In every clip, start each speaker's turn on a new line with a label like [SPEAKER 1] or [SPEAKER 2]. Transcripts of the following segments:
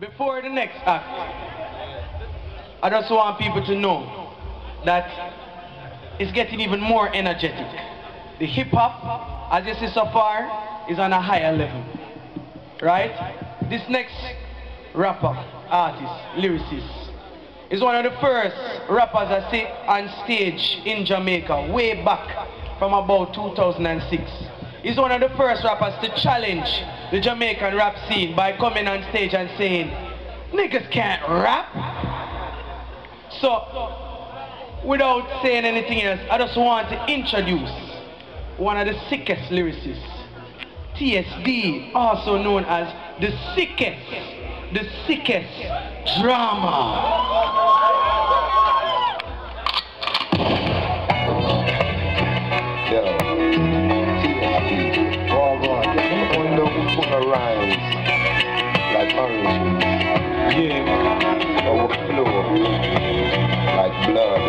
[SPEAKER 1] before the next act, I just want people to know that it's getting even more energetic. The hip hop, as you see so far, is on a higher level. Right? This next rapper, artist, lyricist, is one of the first rappers I see on stage in Jamaica, way back from about 2006. He's one of the first rappers to challenge the Jamaican rap scene by coming on stage and saying, niggas can't rap. So, without saying anything else, I just want to introduce one of the sickest lyricists, TSD, also known as the sickest, the sickest drama.
[SPEAKER 2] Rhymes like orange Yeah. Overflow like blood.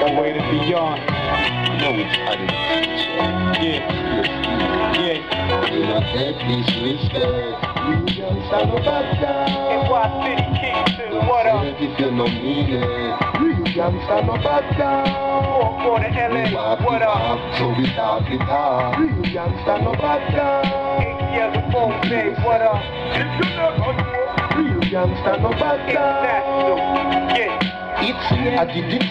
[SPEAKER 3] The way to beyond.
[SPEAKER 2] You know it's
[SPEAKER 3] Yeah. Yeah.
[SPEAKER 2] You not take disrespect. You just have a bad
[SPEAKER 3] guy. NY City King, what up?
[SPEAKER 2] If you no mean it. Gangsta no bad guy
[SPEAKER 3] for the LA. What up?
[SPEAKER 2] So we talk it out. Real gangsta no bad guy.
[SPEAKER 3] Eight years of phone pay. What up?
[SPEAKER 2] Real gangsta no bad guy.
[SPEAKER 3] International. Yeah.
[SPEAKER 2] It's me, I did the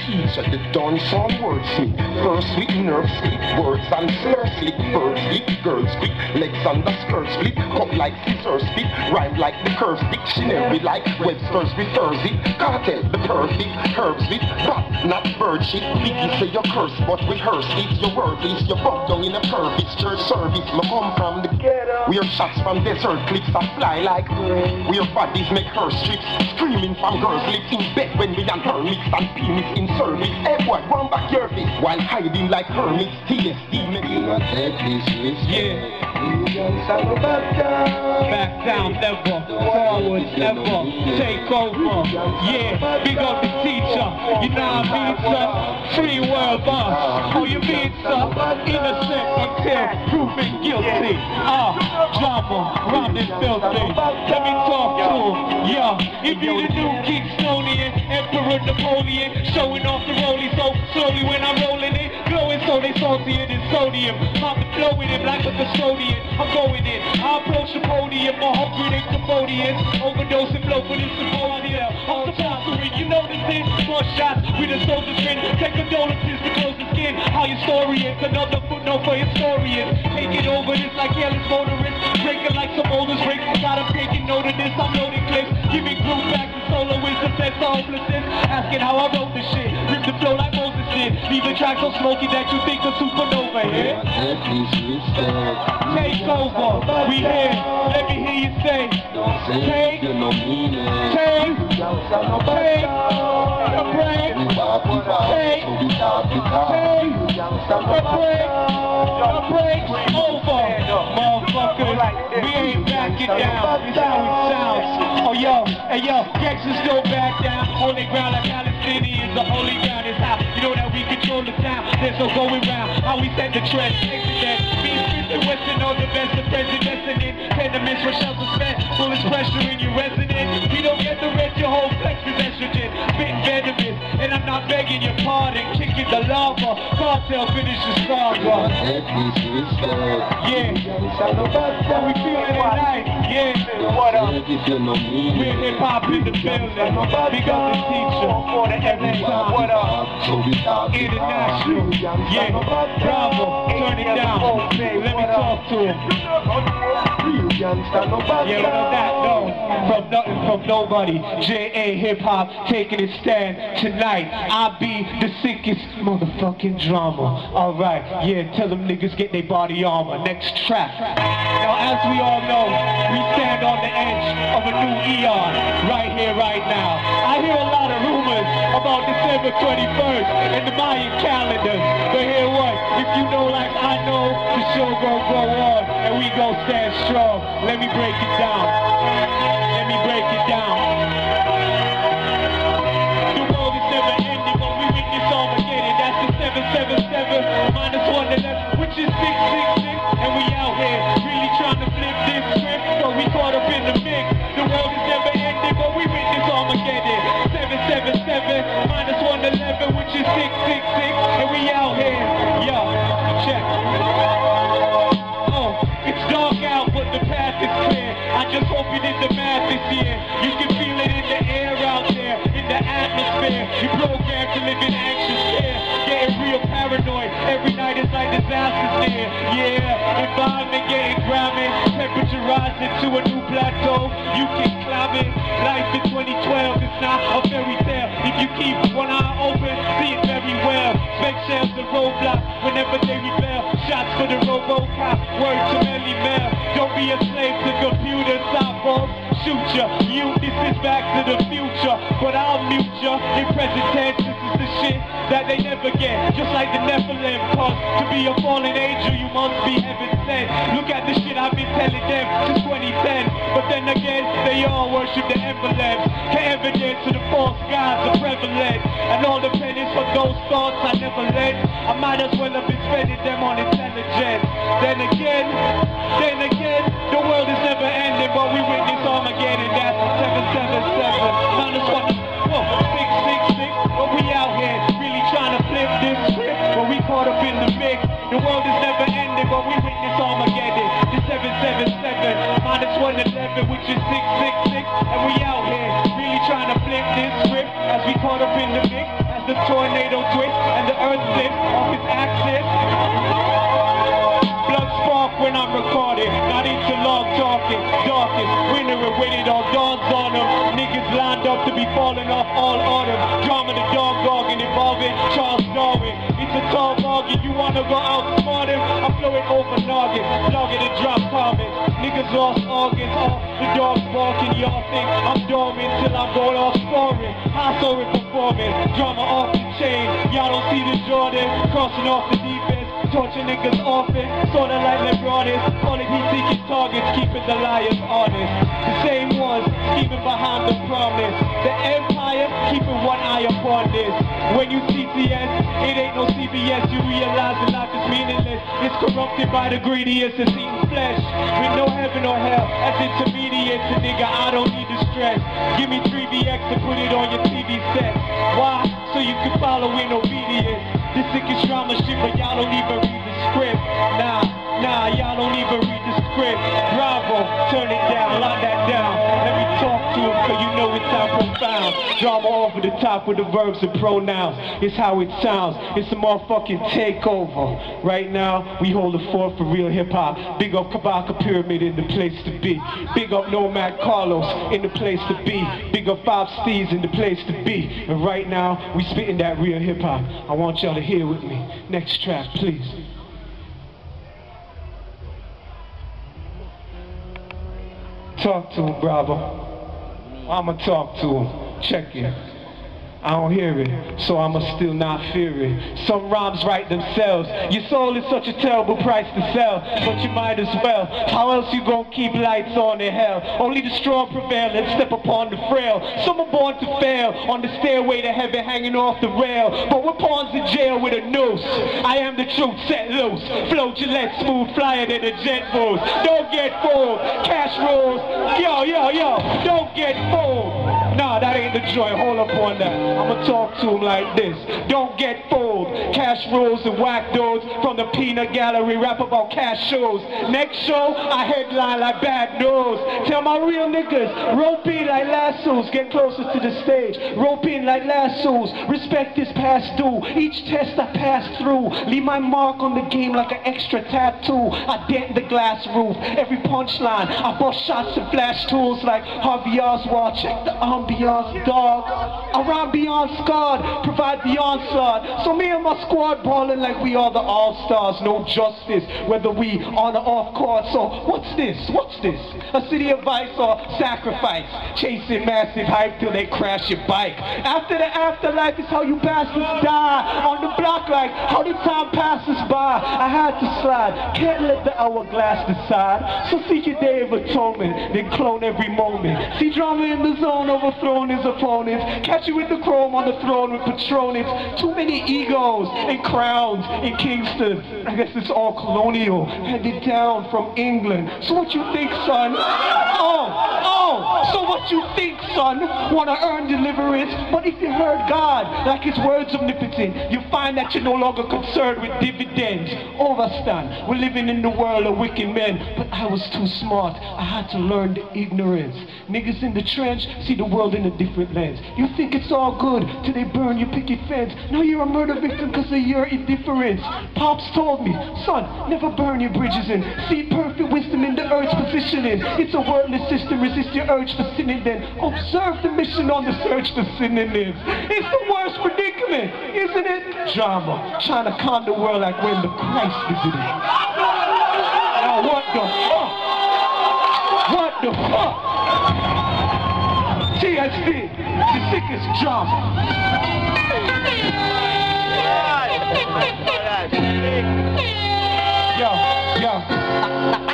[SPEAKER 2] the done some words slip. First with nerve slip, words and slur slip, bird slip, girls quick, legs under skirt split, cut like scissors spit, rhyme like the curve dictionary like Webster's refers it, cartel the perfect, herbs with but not bird shit, Biggie say your curse, but rehearse it, your word. Is your buck down in a perfect church service, me come from the ghetto, we're shots from desert clips that fly like we're bodies make her strips, screaming from girls lips in bed when we and hermits and penis in service. Hey boy, run back your face while hiding like hermits. TSD making a dead
[SPEAKER 3] Yeah. Back down, never. Forward, never. Take over. Yeah, big up the teacher. You know what I mean, son? Free world boss. Oh, you mean, son? Innocent until proven guilty. Ah, uh, drama, and filthy. Let me talk to him. Yeah, if you the new Kingstonian, Emperor Napoleon, showing off the rollie so slowly when I'm rolling it, glowing so they saltier than sodium. I'm flowing it black like a custodian. I'm going in. I approach the podium, more hungry than Cambodians. Overdose and blow for this symposium. I'm sponsoring, you know this is more shots with a soldier's grin. Take condolences to close the skin. How your story is, another footnote for historians. Taking over this like careless motorists. Breaking like some oldest bricks. Got them taking note of this, I'm loading clips. Giving group back to solo wisdom, that's hopelessness. Asking how I wrote this shit. Rip the flow like Leave the track so smoky that you think a supernova here. Take over, we here. Let me hear you say. Take, take, take a break. Take, take a break. A break over, motherfuckers. We ain't backing down. It sounds. Oh yo, hey yo, gangsters don't back down. On the ground like Palestinians. The holy ground is how There's no going round. How we set the trend. Exit that. the Western on the best. The present destiny. Tenements for shelter spent. Bullets pressuring you resident. We don't get the rest. Your whole flex is estrogen. Spitting venomous. And I'm not begging your pardon. Kicking the lava. Cartel finishes saga. Yeah. We feeling it tonight? Yeah. What up? We're hip hop in the building. Big up the teacher. For the every time. What up? International. Yeah. Bravo. Turn it down. Let me talk to him. Yeah, without that, no. From nothing, from nobody. J.A. Hip Hop taking its stand tonight. I be the sickest motherfucking drama. Alright, yeah, tell them niggas get their body armor. Next track. Now, as we all know, we stand on the edge of a new eon. Right here, right now. I hear a lot of rumors about December 21st in the Mayan calendar. But hear what? If you know like I know, the show gon' go on and we gon' stand strong. Let me break it down. Let me break it down. nigga. Minus one to left, which is six, six, six. And we out here, really trying to flip this trip. but we caught up in the mix. The world is never ending, but we witness Armageddon. Seven seven seven, minus one eleven, which is six, six, six. And we out near. Yeah, environment getting grimy, temperature rising to a new plateau. You can climb it. Life in 2012 is not a fairy tale. If you keep one eye open, see it very well. Fake shells and roadblocks whenever they rebel. Shots for the Robocop, word to Melle Mel. Don't be a slave to computers, cyborgs. Shoot ya. You, this is back to the future. But I'll mute ya. In present tense, the shit that they never get. Just like the Nephilim, cause to be a fallen angel, you must be heaven sent. Look at the shit I've been telling them since 2010. But then again, they all worship the emblems. Can't evidence to the false gods are prevalent. And all the pennies for those thoughts I never lent. I might as well have been spending them on intelligence. Then again, then again, the world is never ending, but we witness Armageddon. That's 777. Minus 111, which is 666. And we out here really trying to flip this script as we caught up in the mix. As the tornado twists and the earth flips off its axis. Blood spark when I'm recording, not into long talking. Darkest, winter and with it all dawns on them. Niggas lined up to be falling off all autumn. Drama the dog dogging involving Charles Darwin. It's a tall bargain, you wanna go outsmart him? I'm flowing over noggin, blogging and drop comments. Niggas lost organs, all the dogs barking. Y'all think I'm dormant till I'm going off scoring. I saw it performing, drama off the chain. Y'all don't see the Jordan crossing off the defense. Torture niggas often, sorta like LeBronis. Calling he seeking targets, keeping the liars honest. The same ones scheming behind the promise. The empire keeping one eye upon this. When you CTS, it ain't no CBS. You realize that life is meaningless. It's corrupted by the greediest and eating flesh. With no heaven or hell as intermediates, and nigga, I don't need the stress. Give me 3VX to put it on your TV set. Why? So you can follow in obedience. This sickest drama shit, but y'all don't even read the script. Nah, nah, y'all don't even read the script. Bravo, turn it down, lock that down. Let me talk him, cause you know it's how profound. Drama over the top with the verbs and pronouns. It's how it sounds. It's a motherfucking takeover. Right now, we hold the fort for real hip hop. Big up Kabaka Pyramid in the place to be. Big up Nomad Carlos in the place to be. Big up Five Steez in the place to be. And right now, we spitting that real hip hop. I want y'all to hear with me. Next track, please. Talk to him, Bravo. I'ma talk to him. Check it. I don't hear it, so I'ma still not fear it. Some rhymes write themselves. Your soul is such a terrible price to sell, but you might as well. How else you gonna keep lights on in hell? Only the strong prevail and step upon the frail. Some are born to fail on the stairway to heaven hanging off the rail. But we're pawns in jail with a noose. I am the truth set loose. Flow Gillette smooth flyer than a jet moves. Don't get fooled. Cash rolls. Yo, yo, yo. Don't get fooled. That ain't the joint. Hold up on that. I'ma talk to him like this. Don't get fooled. Cash rules and whack dudes from the peanut gallery rap about cash shows. Next show, I headline like bad news. Tell my real niggas, rope in like lassos. Get closer to the stage. Rope in like lassos. Respect is past due. Each test I pass through. Leave my mark on the game like an extra tattoo. I dent the glass roof. Every punchline, I bust shots and flash tools like Harvey Oswald. Check the ambiance, dog. Around beyond scarred, provide the onslaught. So me and my squad balling like we are the all-stars. No justice, whether we on or off court. So what's this? What's this? A city of vice or sacrifice? Chasing massive hype till they crash your bike. After the afterlife is how you bastards die. On the block like how the time passes by. I had to slide. Can't let the hourglass decide. So seek your day of atonement, then clone every moment. See drama in the zone, overthrown his opponents. Catch you with the chrome on the throne with Patronus. Too many egos and crowns in Kingston. I guess it's all colonial, handed down from England. So what you think, son? Oh, Oh, so what you think, son? Wanna earn deliverance? But if you heard God, like his words omnipotent, you find that you're no longer concerned with dividends. Overstand, we're living in the world of wicked men, but I was too smart. I had to learn the ignorance. Niggas in the trench see the world in a different lens. You think it's all good till they burn your picket fence. Now you're a murder victim because of your indifference. Pops told me, son, never burn your bridges in. See perfect wisdom in the earth's positioning. It's a wordless system, resist your urge for sinning then. Observe the mission on the search for synonyms. It's the worst predicament, isn't it? Drama, trying to con the world like when the Christ is visited. Now what the fuck? What the fuck? TSD, the sickest drama. Yo, yo.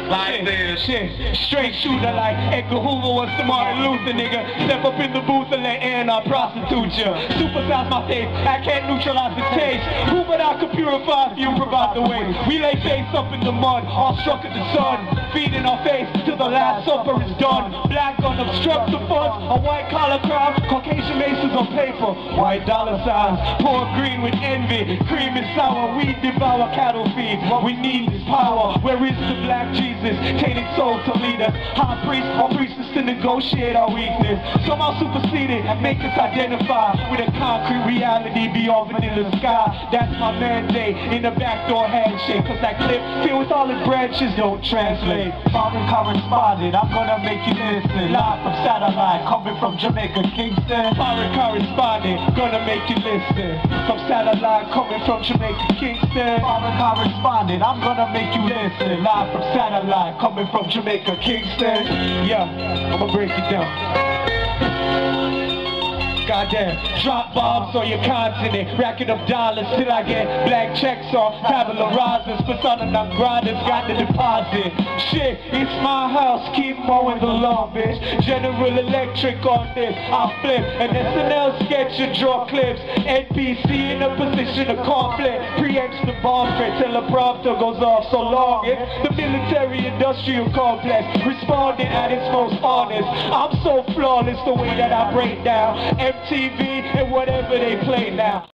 [SPEAKER 3] Like this. Shit. Straight shooter like Edgar Hoover was to Martin Luther, nigga. Step up in the booth and let Ann I prostitute ya. Supersize my face. I can't neutralize the taste. Who but I could purify if you provide the way? We lay face up in the mud, all struck at the sun. Feeding our face till the last supper is done. Black unobstructed funds, a white collar crowd, Caucasian masons on paper, white dollar signs, poor green with envy, cream and sour, we devour cattle feed. We need power. Where is the black Jesus? Tainted souls to lead us. High priest or priestess to negotiate our weakness. Somehow superseded and make us identify with a concrete reality beyond vanilla sky. That's my mandate in the backdoor handshake. Cause that clip filled with olive branches don't translate. Foreign correspondent, I'm gonna make you listen. Live from satellite, coming from Jamaica, Kingston. Foreign correspondent, gonna make you listen. From satellite, coming from Jamaica, Kingston. Foreign correspondent, I'm gonna make you listen. Live from satellite, coming from Jamaica, Kingston. Yeah, I'ma break it down. Goddamn, drop bombs on your continent, racking up dollars till I get black checks on tabula rasas. Persona non gratas got the deposit. Shit, it's my house, keep mowing the lawn, bitch. General Electric on this, I flip. An SNL sketch and draw clips. NBC in a position of conflict. Preempts the bomb threat, teleprompter goes off so long. It's the military industrial complex, responding at its most honest. I'm so flawless the way that I break down. MTV and whatever they play now.